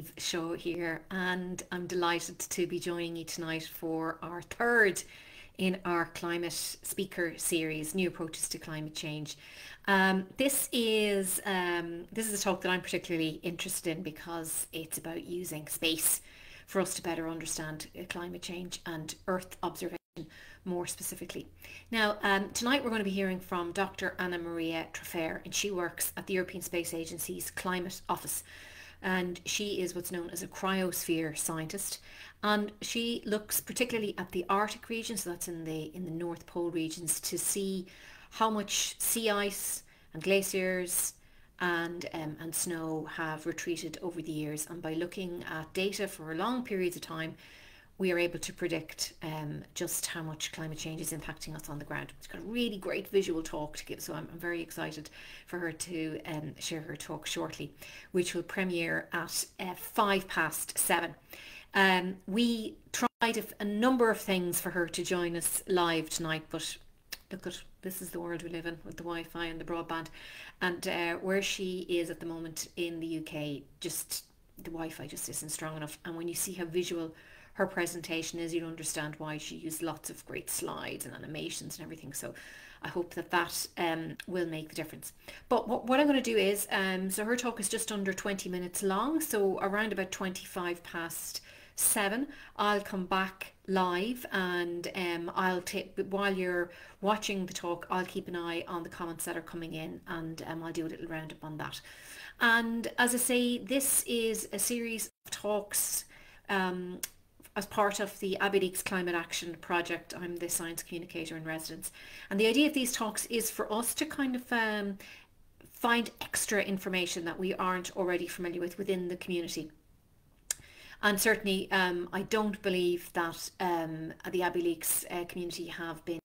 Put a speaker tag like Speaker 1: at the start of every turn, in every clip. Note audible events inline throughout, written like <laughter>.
Speaker 1: Eve here, and I'm delighted to be joining you tonight for our third in our climate speaker series, New Approaches to Climate Change. Um, this is um, this is a talk that I'm particularly interested in because it's about using space for us to better understand uh, climate change and Earth observation more specifically. Now, um, tonight we're going to be hearing from Dr. Anna Maria Trofaier, and she works at the European Space Agency's Climate Office. And she is what's known as a cryosphere scientist. And she looks particularly at the Arctic region, so that's in the in the North Pole regions, to see how much sea ice and glaciers and um, and snow have retreated over the years. And by looking at data for long periods of time, we are able to predict um, just how much climate change is impacting us on the ground. It's got a really great visual talk to give, so I'm, I'm very excited for her to um, share her talk shortly, which will premiere at uh, five past seven. Um, we tried a, a number of things for her to join us live tonight, but look at this is the world we live in with the Wi-Fi and the broadband, and uh, where she is at the moment in the UK, just the Wi-Fi just isn't strong enough. And when you see her visual her presentation is, you'll understand why she used lots of great slides and animations and everything. So I hope that that um, will make the difference. But what, what I'm going to do is, um, so her talk is just under 20 minutes long. So around about 25 past seven, I'll come back live and um, I'll take, while you're watching the talk, I'll keep an eye on the comments that are coming in and um, I'll do a little roundup on that. And as I say, this is a series of talks um, as part of the Abbeyleix Climate Action Project. I'm the science communicator in residence. And the idea of these talks is for us to kind of um, find extra information that we aren't already familiar with within the community. And certainly, um, I don't believe that um, the Abbeyleix uh, community have been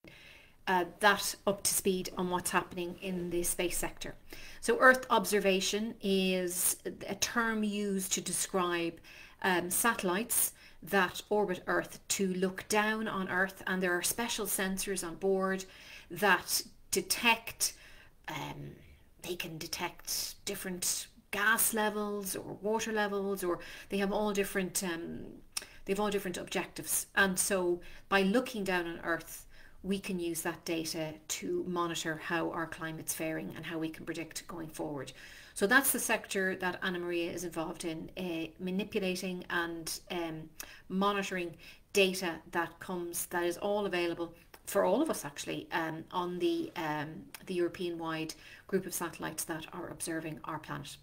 Speaker 1: uh, that up to speed on what's happening in the space sector. So Earth observation is a term used to describe um, satellites that orbit Earth to look down on Earth and there are special sensors on board that detect, um, they can detect different gas levels or water levels or they have all different, um, they have all different objectives. And so by looking down on Earth, we can use that data to monitor how our climate's faring and how we can predict going forward. So that's the sector that Anna Maria is involved in, uh, manipulating and um, monitoring data that comes, that is all available for all of us actually um, on the, um, the European-wide group of satellites that are observing our planet.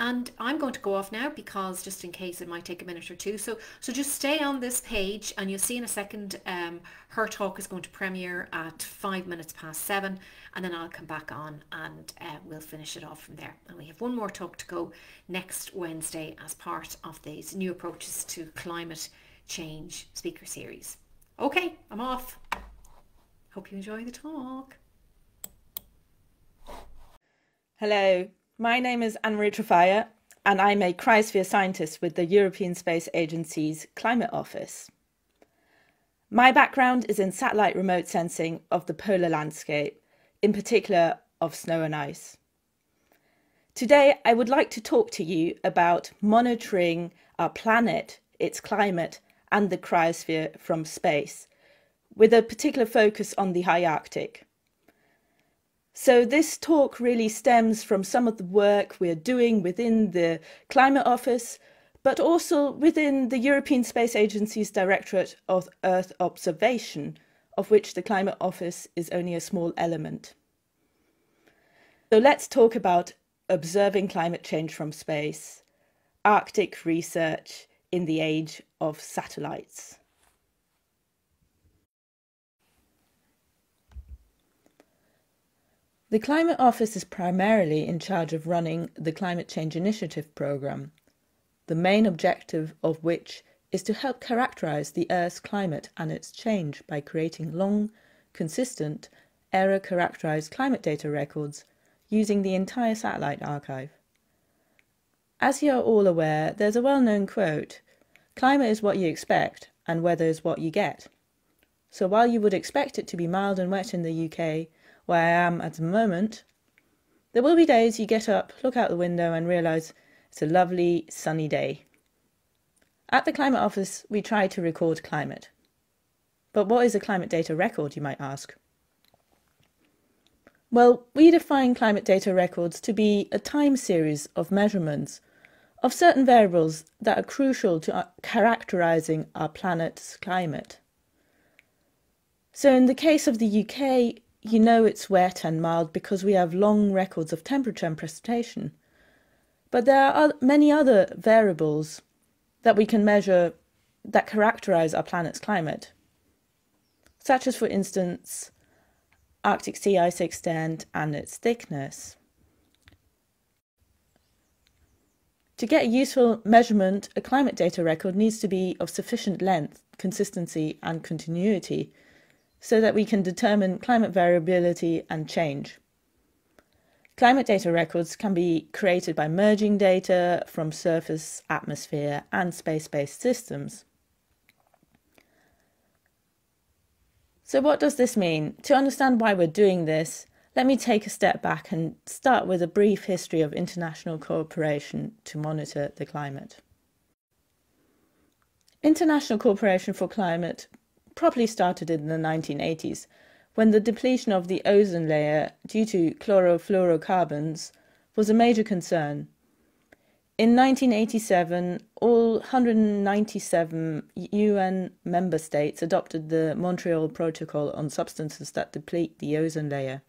Speaker 1: And I'm going to go off now because just in case it might take a minute or two. So, so just stay on this page and you'll see in a second um, her talk is going to premiere at five minutes past seven and then I'll come back on and uh, we'll finish it off from there. And we have one more talk to go next Wednesday as part of these new approaches to climate change speaker series. Okay, I'm off. Hope you enjoy the talk.
Speaker 2: Hello, my name is Anne-Marie Trofaier, and I'm a cryosphere scientist with the European Space Agency's Climate Office. My background is in satellite remote sensing of the polar landscape, in particular of snow and ice. Today, I would like to talk to you about monitoring our planet, its climate, and the cryosphere from space, with a particular focus on the high Arctic. So this talk really stems from some of the work we're doing within the Climate Office, but also within the European Space Agency's Directorate of Earth Observation, of which the Climate Office is only a small element. So let's talk about observing climate change from space, Arctic research in the age of satellites. The Climate Office is primarily in charge of running the Climate Change Initiative programme, the main objective of which is to help characterise the Earth's climate and its change by creating long, consistent, error-characterised climate data records using the entire satellite archive. As you are all aware, there's a well-known quote, climate is what you expect and weather is what you get. So while you would expect it to be mild and wet in the UK, where I am at the moment, there will be days you get up, look out the window and realise it's a lovely sunny day At the Climate Office, we try to record climate. But what is a climate data record, you might ask? Well, we define climate data records to be a time series of measurements of certain variables that are crucial to uh, characterizing our planet's climate. So in the case of the UK, you know it's wet and mild because we have long records of temperature and precipitation. But there are many other variables that we can measure that characterize our planet's climate, such as, for instance, Arctic sea ice extent and its thickness. To get a useful measurement, a climate data record needs to be of sufficient length, consistency, and continuity so that we can determine climate variability and change. Climate data records can be created by merging data from surface, atmosphere, and space based systems. So, what does this mean? To understand why we're doing this, let me take a step back and start with a brief history of international cooperation to monitor the climate. International Cooperation for Climate properly started in the 1980s when the depletion of the ozone layer due to chlorofluorocarbons was a major concern. In 1987, all 197 UN member states adopted the Montreal Protocol on substances that deplete the ozone layer.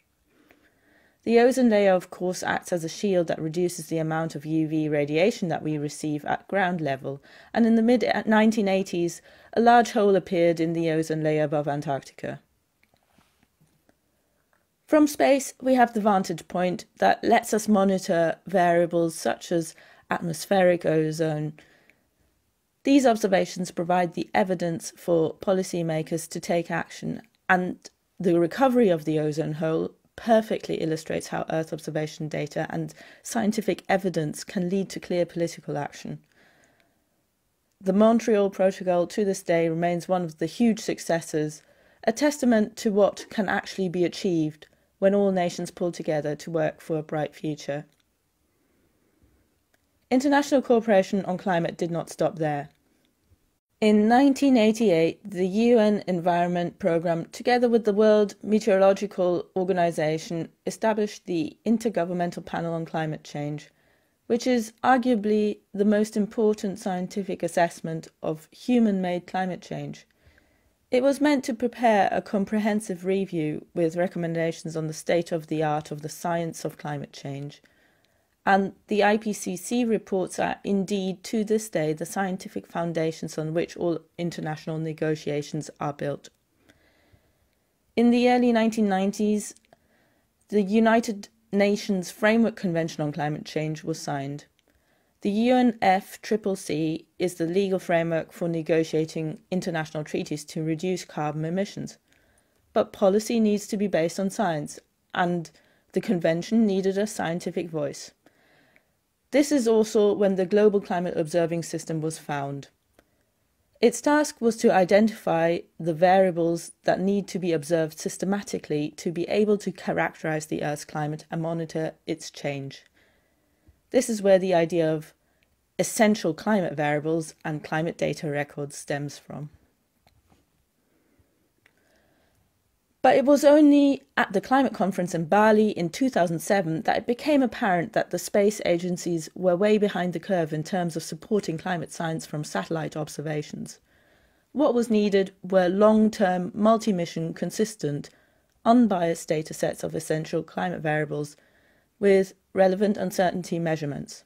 Speaker 2: The ozone layer, of course, acts as a shield that reduces the amount of UV radiation that we receive at ground level, and in the mid uh, 1980s, a large hole appeared in the ozone layer above Antarctica. From space, we have the vantage point that lets us monitor variables such as atmospheric ozone. These observations provide the evidence for policymakers to take action, and the recovery of the ozone hole perfectly illustrates how Earth observation data and scientific evidence can lead to clear political action. The Montreal Protocol to this day remains one of the huge successes, a testament to what can actually be achieved when all nations pull together to work for a bright future. International cooperation on climate did not stop there. In 1988, the UN Environment Programme, together with the World Meteorological Organization, established the Intergovernmental Panel on Climate Change, which is arguably the most important scientific assessment of human made climate change. It was meant to prepare a comprehensive review with recommendations on the state of the art of the science of climate change. And the IPCC reports are indeed to this day the scientific foundations on which all international negotiations are built. In the early 1990s, the United Nations Framework Convention on Climate Change was signed. The UNFCCC is the legal framework for negotiating international treaties to reduce carbon emissions. But policy needs to be based on science, and the convention needed a scientific voice. This is also when the Global Climate Observing System was found. Its task was to identify the variables that need to be observed systematically to be able to characterize the Earth's climate and monitor its change. This is where the idea of essential climate variables and climate data records stems from. But it was only at the climate conference in Bali in 2007 that it became apparent that the space agencies were way behind the curve in terms of supporting climate science from satellite observations. What was needed were long term, multi mission, consistent, unbiased data sets of essential climate variables with relevant uncertainty measurements.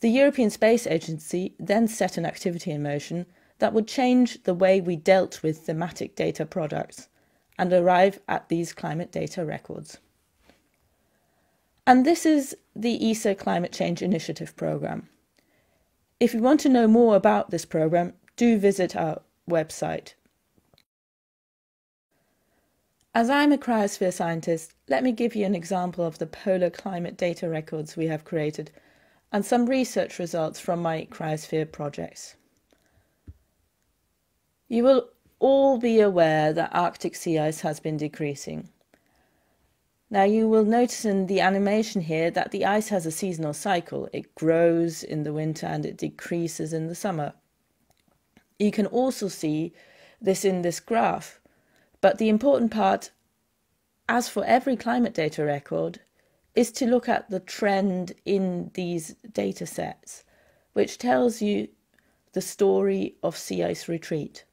Speaker 2: The European Space Agency then set an activity in motion that would change the way we dealt with thematic data products and arrive at these climate data records. And this is the ESA Climate Change Initiative Programme. If you want to know more about this programme, do visit our website as I'm a cryosphere scientist, let me give you an example of the polar climate data records we have created and some research results from my cryosphere projects. You will all be aware that Arctic sea ice has been decreasing. Now you will notice in the animation here that the ice has a seasonal cycle. It grows in the winter and it decreases in the summer. You can also see this in this graph. But the important part, as for every climate data record, is to look at the trend in these data sets, which tells you the story of sea ice retreat.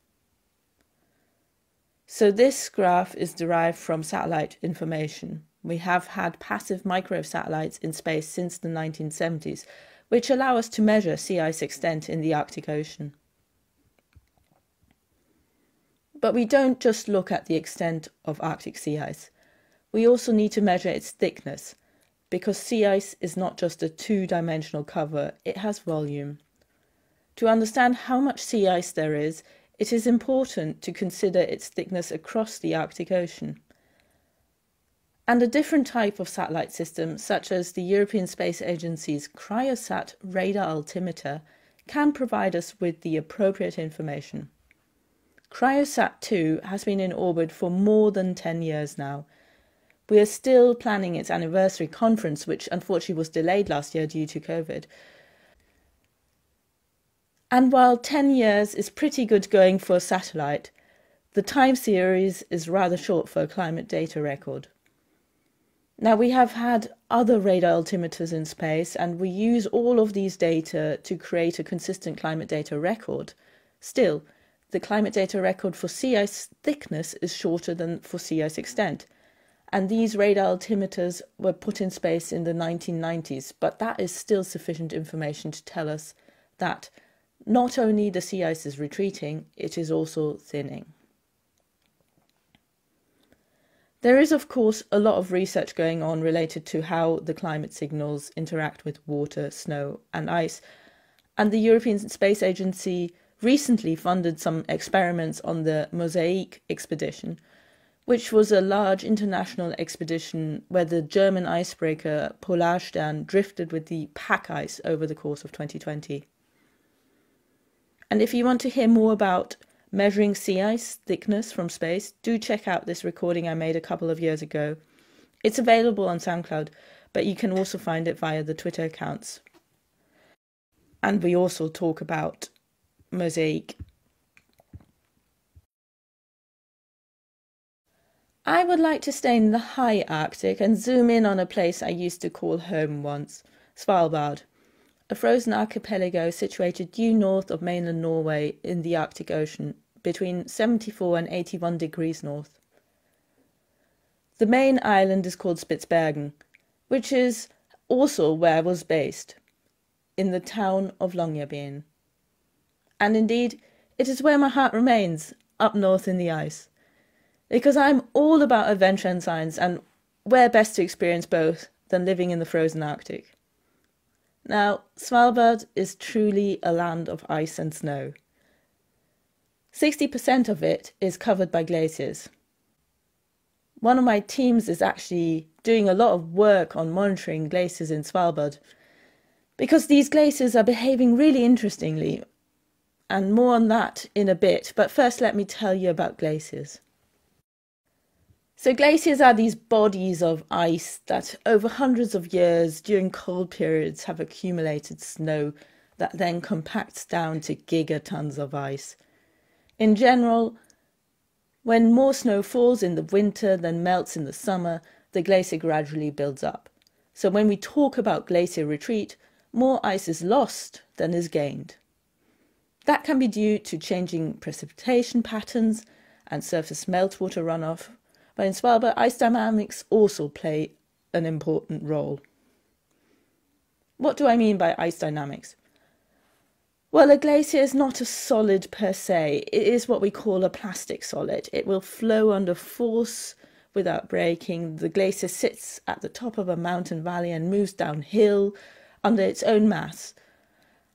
Speaker 2: So this graph is derived from satellite information. We have had passive microsatellites in space since the 1970s, which allow us to measure sea ice extent in the Arctic Ocean. But we don't just look at the extent of Arctic sea ice. We also need to measure its thickness, because sea ice is not just a two-dimensional cover, it has volume. To understand how much sea ice there is, it is important to consider its thickness across the Arctic Ocean. And a different type of satellite system, such as the European Space Agency's CryoSat radar altimeter, can provide us with the appropriate information. CryoSat 2 has been in orbit for more than 10 years now. We are still planning its anniversary conference, which unfortunately was delayed last year due to COVID. And while 10 years is pretty good going for a satellite, the time series is rather short for a climate data record. Now, we have had other radar altimeters in space, and we use all of these data to create a consistent climate data record. Still, the climate data record for sea ice thickness is shorter than for sea ice extent. And these radar altimeters were put in space in the 1990s, but that is still sufficient information to tell us that not only the sea ice is retreating, it is also thinning. There is, of course, a lot of research going on related to how the climate signals interact with water, snow, and ice, and the European Space Agency recently funded some experiments on the MOSAiC expedition, which was a large international expedition where the German icebreaker Polarstern drifted with the pack ice over the course of 2020. And if you want to hear more about measuring sea ice thickness from space, do check out this recording I made a couple of years ago. It's available on SoundCloud, but you can also find it via the Twitter accounts. And we also talk about MOSAiC. I would like to stay in the high Arctic and zoom in on a place I used to call home once, Svalbard, a frozen archipelago situated due north of mainland Norway in the Arctic Ocean, between 74 and 81 degrees north. The main island is called Spitsbergen, which is also where I was based, in the town of Longyearbyen and indeed it is where my heart remains, up north in the ice. Because I'm all about adventure and science, and where best to experience both than living in the frozen Arctic. Now, Svalbard is truly a land of ice and snow. 60% of it is covered by glaciers. One of my teams is actually doing a lot of work on monitoring glaciers in Svalbard because these glaciers are behaving really interestingly and more on that in a bit, but first let me tell you about glaciers. So, glaciers are these bodies of ice that over hundreds of years during cold periods have accumulated snow that then compacts down to gigatons of ice. In general, when more snow falls in the winter than melts in the summer, the glacier gradually builds up. So, when we talk about glacier retreat, more ice is lost than is gained. That can be due to changing precipitation patterns and surface meltwater runoff, but in Svalbard, ice dynamics also play an important role. What do I mean by ice dynamics? Well, a glacier is not a solid per se. It is what we call a plastic solid. It will flow under force without breaking. The glacier sits at the top of a mountain valley and moves downhill under its own mass.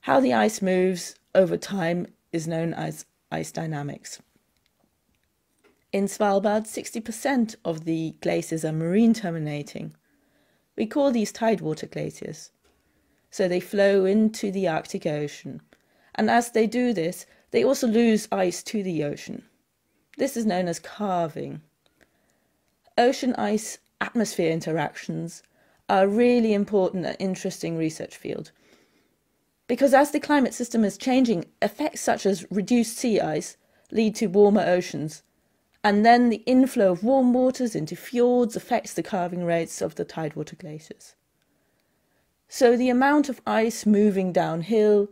Speaker 2: How the ice moves over time is known as ice dynamics. In Svalbard, 60% of the glaciers are marine terminating. We call these tidewater glaciers. So they flow into the Arctic Ocean. And as they do this, they also lose ice to the ocean. This is known as calving. Ocean ice atmosphere interactions are a really important and interesting research field. Because as the climate system is changing, effects such as reduced sea ice lead to warmer oceans, and then the inflow of warm waters into fjords affects the calving rates of the tidewater glaciers. So the amount of ice moving downhill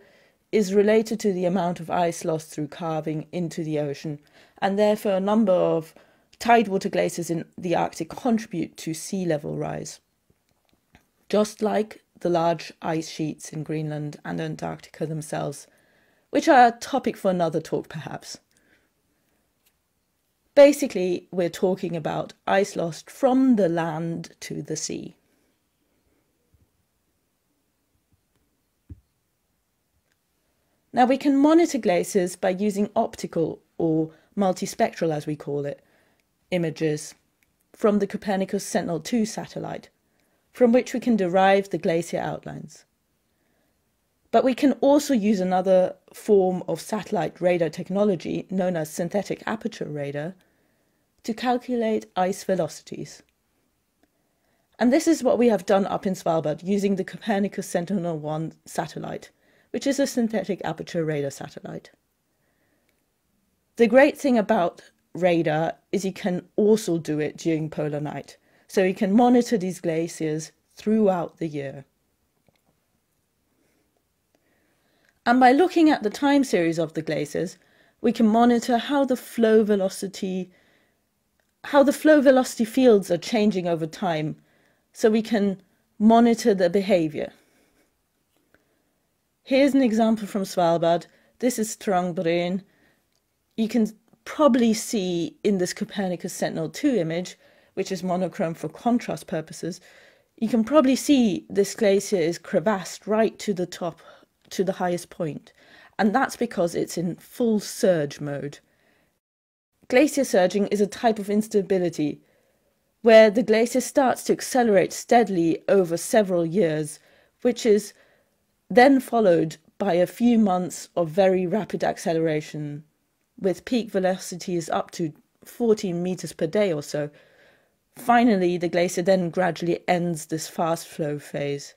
Speaker 2: is related to the amount of ice lost through calving into the ocean, and therefore a number of tidewater glaciers in the Arctic contribute to sea level rise. Just like the large ice sheets in Greenland and Antarctica themselves, which are a topic for another talk perhaps. Basically, we're talking about ice lost from the land to the sea. Now we can monitor glaciers by using optical or multispectral as we call it, images from the Copernicus Sentinel-2 satellite, from which we can derive the glacier outlines. But we can also use another form of satellite radar technology known as synthetic aperture radar to calculate ice velocities. And this is what we have done up in Svalbard using the Copernicus Sentinel-1 satellite which is a synthetic aperture radar satellite. The great thing about radar is you can also do it during polar night, so you can monitor these glaciers throughout the year. And by looking at the time series of the glaciers, we can monitor how the flow velocity how the flow velocity fields are changing over time so we can monitor the behavior. Here's an example from Svalbard. This is Thorangbreen. You can probably see in this Copernicus Sentinel-2 image, which is monochrome for contrast purposes, you can probably see this glacier is crevassed right to the top, to the highest point, and that's because it's in full surge mode. Glacier surging is a type of instability where the glacier starts to accelerate steadily over several years, which is then followed by a few months of very rapid acceleration, with peak velocities up to 14 meters per day or so. Finally, the glacier then gradually ends this fast flow phase.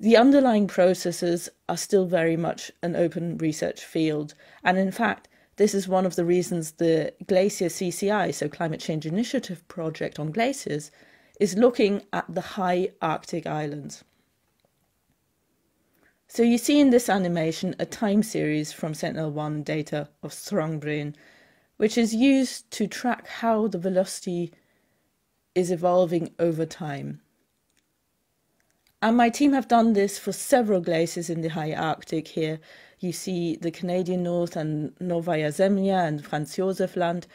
Speaker 2: The underlying processes are still very much an open research field, and in fact, this is one of the reasons the Glacier CCI, so Climate Change Initiative project on glaciers, is looking at the high Arctic islands. So you see in this animation a time series from Sentinel-1 data of Thorangbreen, which is used to track how the velocity is evolving over time. And my team have done this for several glaciers in the high Arctic here. You see the Canadian North and Novaya Zemlya and Franz Josef Land,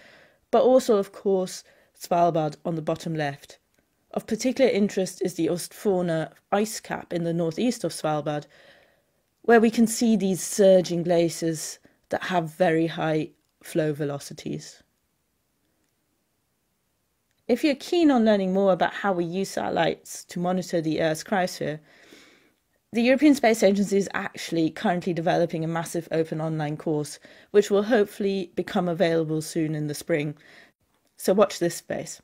Speaker 2: but also, of course, Svalbard on the bottom left. Of particular interest is the Austfonna ice cap in the northeast of Svalbard, where we can see these surging glaciers that have very high flow velocities. If you're keen on learning more about how we use satellites to monitor the Earth's cryosphere, the European Space Agency is actually currently developing a massive open online course, which will hopefully become available soon in the spring. So watch this space.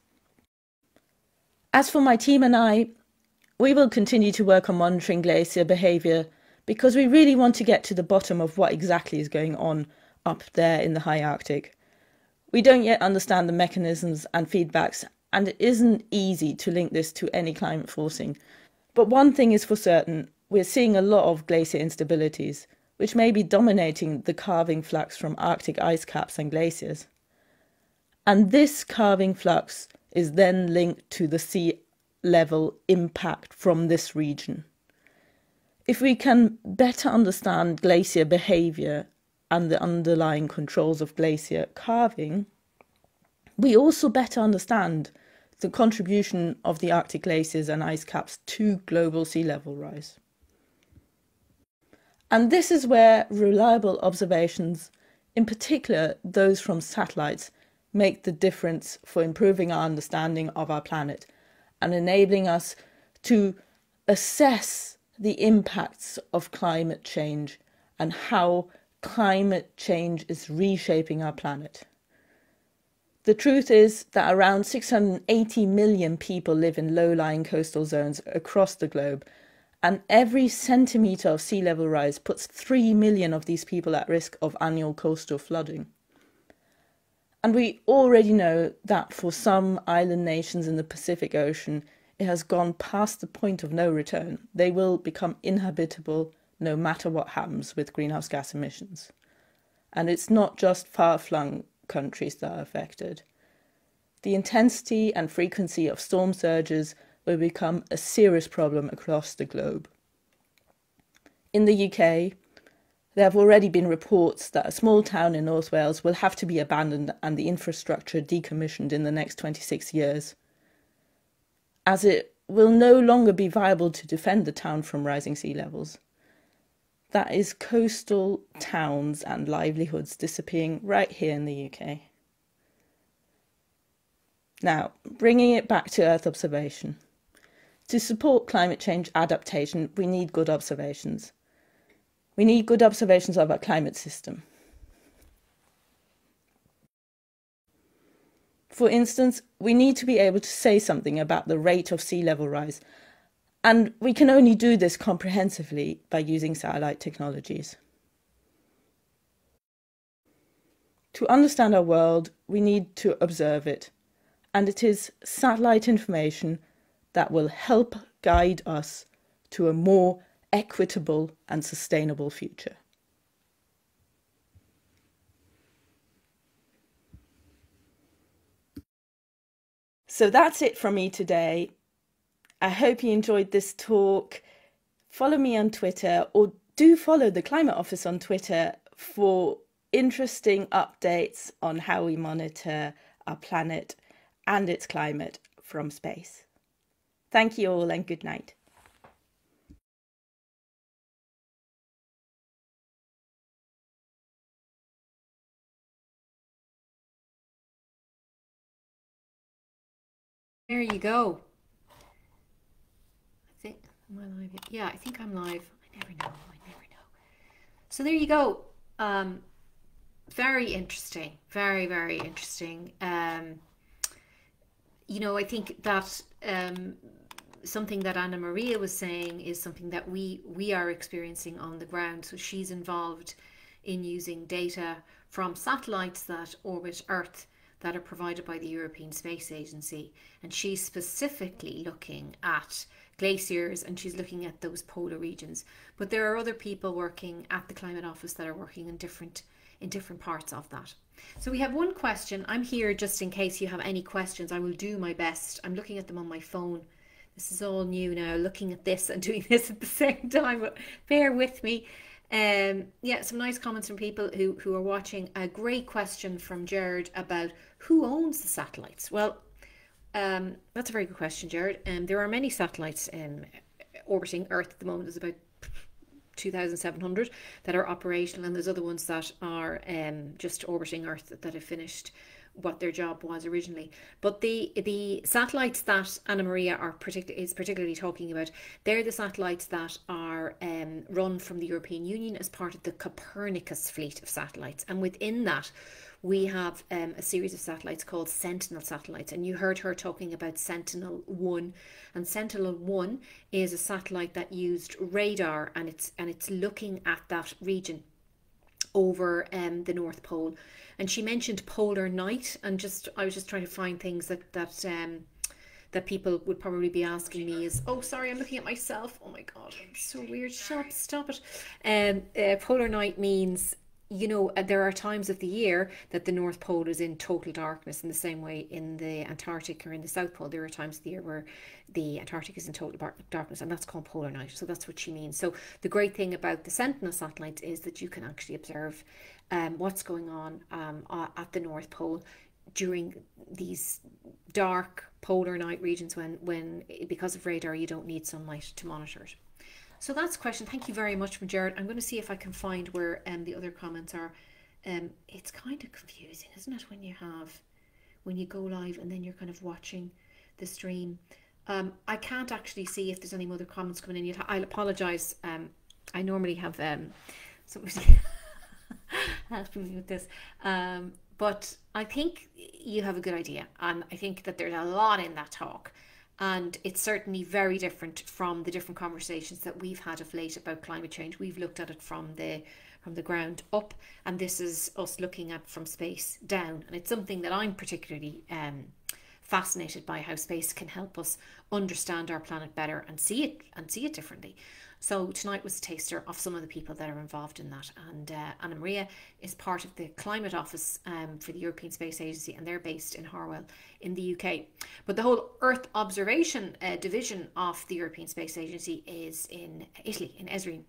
Speaker 2: As for my team and I, we will continue to work on monitoring glacier behaviour because we really want to get to the bottom of what exactly is going on up there in the high Arctic. We don't yet understand the mechanisms and feedbacks, and it isn't easy to link this to any climate forcing. But one thing is for certain we're seeing a lot of glacier instabilities, which may be dominating the calving flux from Arctic ice caps and glaciers. And this calving flux is then linked to the sea level impact from this region. If we can better understand glacier behavior and the underlying controls of glacier calving, we also better understand the contribution of the Arctic glaciers and ice caps to global sea level rise. And this is where reliable observations, in particular those from satellites, make the difference for improving our understanding of our planet and enabling us to assess the impacts of climate change and how climate change is reshaping our planet. The truth is that around 680 million people live in low lying coastal zones across the globe, and every centimetre of sea level rise puts 3 million of these people at risk of annual coastal flooding. And we already know that for some island nations in the Pacific Ocean, it has gone past the point of no return. They will become inhabitable no matter what happens with greenhouse gas emissions. And it's not just far flung countries that are affected. The intensity and frequency of storm surges will become a serious problem across the globe. In the UK, there have already been reports that a small town in North Wales will have to be abandoned and the infrastructure decommissioned in the next 26 years, as it will no longer be viable to defend the town from rising sea levels. That is coastal towns and livelihoods disappearing right here in the UK. Now, bringing it back to Earth observation. To support climate change adaptation, we need good observations. We need good observations of our climate system. For instance, we need to be able to say something about the rate of sea level rise and we can only do this comprehensively by using satellite technologies. To understand our world, we need to observe it, and it is satellite information that will help guide us to a more equitable and sustainable future. So that's it from me today. I hope you enjoyed this talk. Follow me on Twitter or do follow the Climate Office on Twitter for interesting updates on how we monitor our planet and its climate from space. Thank you all and good night.
Speaker 1: There you go. I Am I live? Yeah, I think I'm live. I never know. I never know. So there you go. Um, very interesting. Very, very interesting. Um, you know, I think that um, something that Anna Maria was saying is something that we we are experiencing on the ground. So she's involved in using data from satellites that orbit Earth that are provided by the European Space Agency, and she's specifically looking at glaciers and she's looking at those polar regions. But there are other people working at the Climate Office that are working in different in different parts of that. So we have one question. I'm here just in case you have any questions. I will do my best. I'm looking at them on my phone. This is all new now, looking at this and <laughs> doing this at the same time. But bear with me. Um, yeah, some nice comments from people who, who are watching. A great question from Jared about who owns the satellites. Well, um, that's a very good question, Jared. Um, there are many satellites um, orbiting Earth at the moment. There's about 2,700 that are operational, and there's other ones that are um, just orbiting Earth that have finished what their job was originally. But the the satellites that Anna Maria are particular is particularly talking about, they're the satellites that are um, run from the European Union as part of the Copernicus fleet of satellites, and within that we have um, a series of satellites called Sentinel satellites. And you heard her talking about Sentinel 1. And Sentinel 1 is a satellite that used radar and it's and it's looking at that region over um, the North Pole. And she mentioned polar night and just I was just trying to find things that that um, that people would probably be asking me is, oh, sorry, I'm looking at myself. Oh my God, I'm so weird. Stop, stop it. Um, uh, polar night means you know, uh, there are times of the year that the North Pole is in total darkness in the same way in the Antarctic or in the South Pole. There are times of the year where the Antarctic is in total darkness, and that's called polar night. So that's what she means. So the great thing about the Sentinel satellites is that you can actually observe um, what's going on um, at the North Pole during these dark polar night regions when, when because of radar, you don't need sunlight to monitor it. So that's question. Thank you very much Jared. I'm going to see if I can find where um, the other comments are. Um, it's kind of confusing, isn't it, when you have, when you go live and then you're kind of watching the stream. Um, I can't actually see if there's any other comments coming in yet. I'll apologise. Um, I normally have um, somebody <laughs> helping me with this. Um, But I think you have a good idea. And I think that there's a lot in that talk. And it's certainly very different from the different conversations that we've had of late about climate change. We've looked at it from the from the ground up, and this is us looking at from space down. And it's something that I'm particularly um, fascinated by how space can help us understand our planet better and see it and see it differently. So tonight was a taster of some of the people that are involved in that. And uh, Anna Maria is part of the Climate Office um, for the European Space Agency, and they're based in Harwell in the UK. But the whole Earth observation uh, division of the European Space Agency is in Italy, in ESRIN.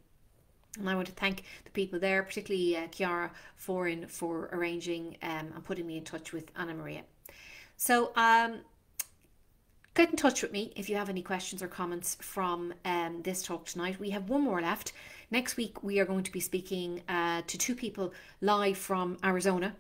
Speaker 1: And I want to thank the people there, particularly uh, Chiara Forin, for arranging um, and putting me in touch with Anna Maria. So um, get in touch with me if you have any questions or comments from um, this talk tonight. We have one more left. Next week, we are going to be speaking uh, to two people live from Arizona.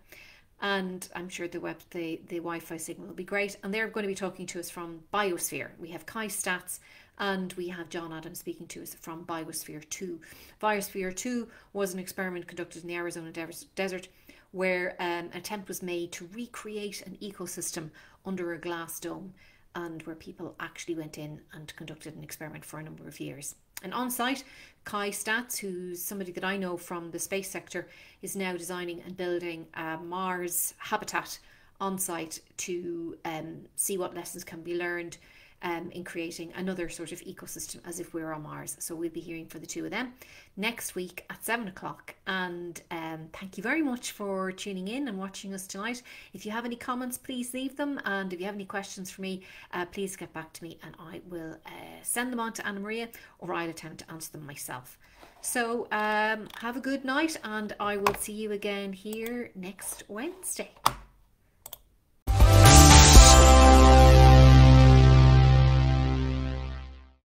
Speaker 1: And I'm sure the web the, the Wi-Fi signal will be great. And they're going to be talking to us from Biosphere. We have Kai Staats and we have John Adams speaking to us from Biosphere 2. Biosphere 2 was an experiment conducted in the Arizona desert where um, an attempt was made to recreate an ecosystem under a glass dome and where people actually went in and conducted an experiment for a number of years. And on site, Kai Staats, who's somebody that I know from the space sector, is now designing and building a Mars habitat on site to um, see what lessons can be learned um, in creating another sort of ecosystem as if we are on Mars. So we'll be hearing from the two of them next week at seven o'clock. And um, thank you very much for tuning in and watching us tonight. If you have any comments, please leave them. And if you have any questions for me, uh, please get back to me and I will uh, send them on to Anna Maria or I'll attempt to answer them myself. So um, have a good night and I will see you again here next Wednesday.